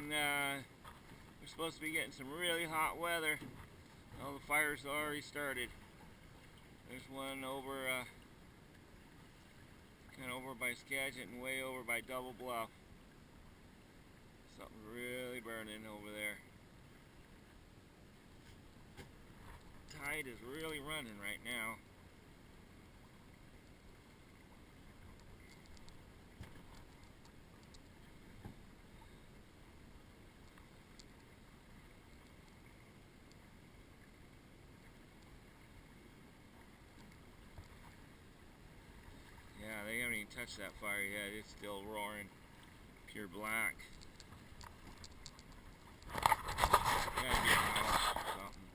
and uh, we're supposed to be getting some really hot weather. All the fires already started. There's one over, uh, kind of over by Skagit and way over by Double Bluff. Something really burning over there. Tide is really running right now. Touched that fire yet. It's still roaring. Pure black. Gotta be a house or something.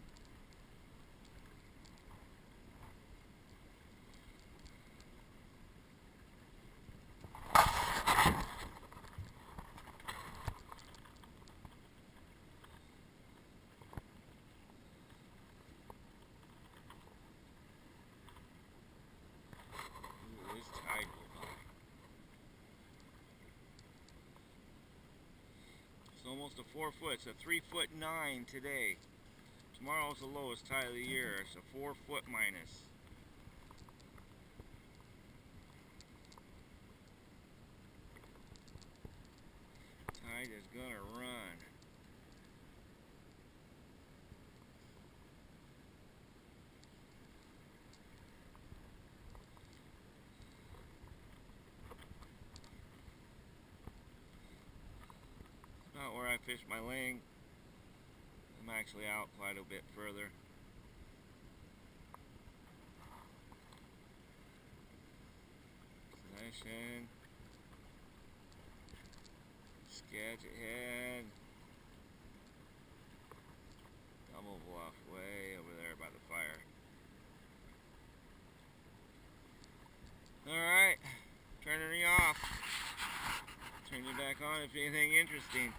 Ooh, this tide will high. It's almost a four foot. It's a three foot nine today. Tomorrow's the lowest tide of the year. It's a four foot minus. Tide is gonna run. Where I fish my ling. I'm actually out quite a bit further. Possession. Scatchet Head. Double bluff way over there by the fire. Alright. Turning you off. Turn you back on if anything interesting.